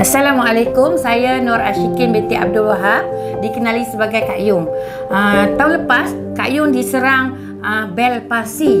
Assalamualaikum, saya Nur Ashikin binti Abdul Wahab Dikenali sebagai Kak Yung. Uh, Tahun lepas, Kak Yung diserang uh, bel pasi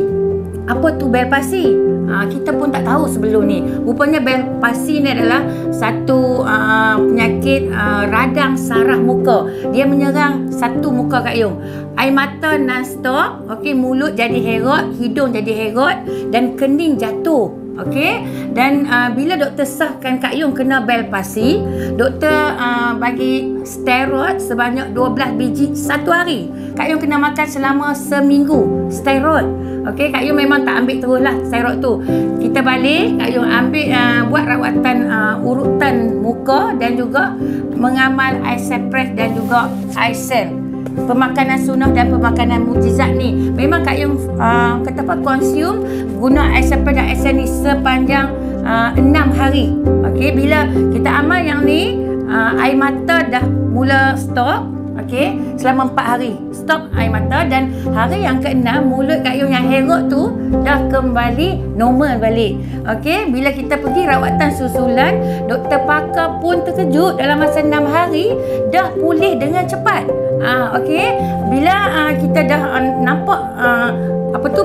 Apa tu bel pasi? Uh, kita pun tak tahu sebelum ni. Rupanya bel pasi ni adalah Satu uh, penyakit uh, radang saraf muka. Dia menyerang satu muka Kak Yung. Air mata non-stop okay, Mulut jadi herot, hidung jadi herot Dan kening jatuh Okey dan uh, bila doktor sahkan Kak Yung kena bel pasi, doktor uh, bagi steroid sebanyak 12 biji satu hari. Kak Yung kena makan selama seminggu steroid. Okey, Kak Yung memang tak ambil teruslah steroid tu. Kita balik, Kak Yung ambil uh, buat rawatan uh, urutan muka dan juga mengamal ice press dan juga cell pemakanan sunnah dan pemakanan mujizat ni memang Kak Yung uh, kata apa consume guna sepeda dan air ni sepanjang uh, 6 hari. Okey bila kita amal yang ni uh, air mata dah mula stop okey selama 4 hari. Stop air mata dan hari yang ke-6 mulut Kak Yung yang herot tu dah kembali normal balik. Okey bila kita pergi rawatan susulan doktor pakar pun terkejut dalam masa 6 hari dah pulih dengan cepat. Ah, okey. Bila uh, kita dah uh, nampak uh,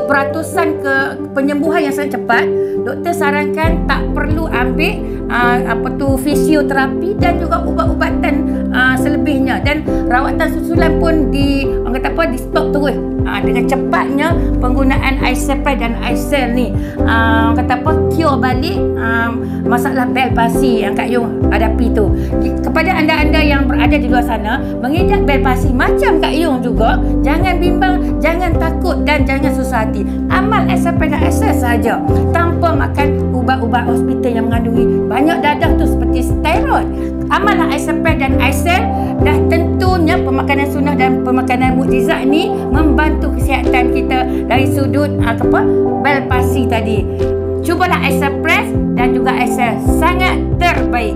peratusan ke penyembuhan yang sangat cepat, doktor sarankan tak perlu ambil uh, apa tu fisioterapi dan juga ubat-ubatan uh, selebihnya. Dan rawatan susulan pun di orang kata apa di stop terus. Uh, dengan cepatnya penggunaan iSepre dan iCell ni. Uh, kata apa? Cure balik uh, masalah bel pasi yang Kak Yung hadapi tu. Kepada anda-anda yang berada di luar sana mengidap bel pasi macam Kak Yung juga jangan bimbang jangan takut dan jangan susah hati. Amal iSepre dan iCell saja. Tanpa makan ubat-ubat hospital yang mengandungi banyak dadah tu seperti steroid. Amallah iSepre dan iCell dah tentunya pemakanan sunnah dan pemakanan mukjizat ni membantu kesihatan kita dari sudut apa bel pasi tadi. Cubalah Express dan juga Excel sangat terbaik.